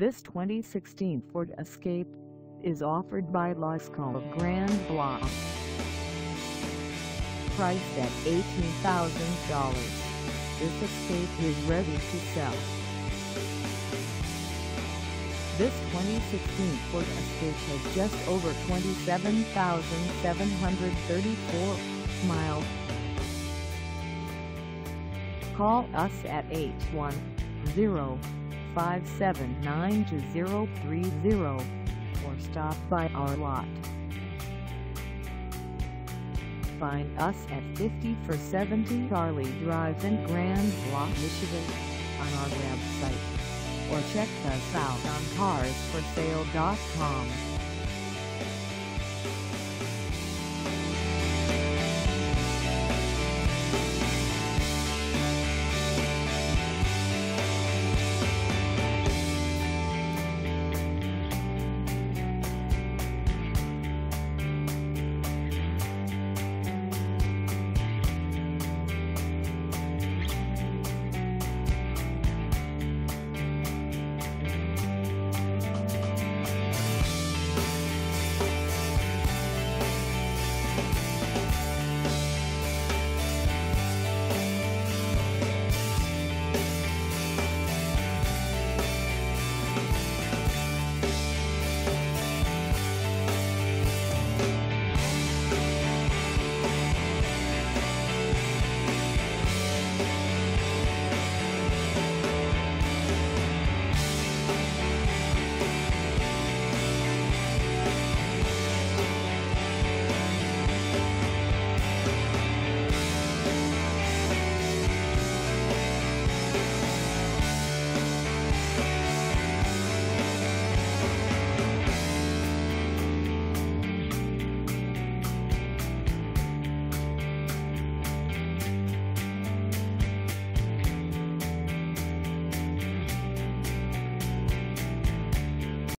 This 2016 Ford Escape is offered by Lasco of Grand Blanc. Priced at $18,000, this Escape is ready to sell. This 2016 Ford Escape has just over 27,734 miles. Call us at 810-579-2030 or stop by our lot. Find us at 50 for 70 Ali Drive in Grand Blanc, Michigan on our website or check us out on carsforsale.com.